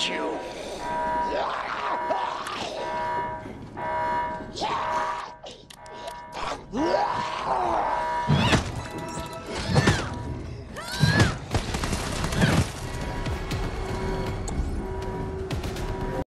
at you. Yeah.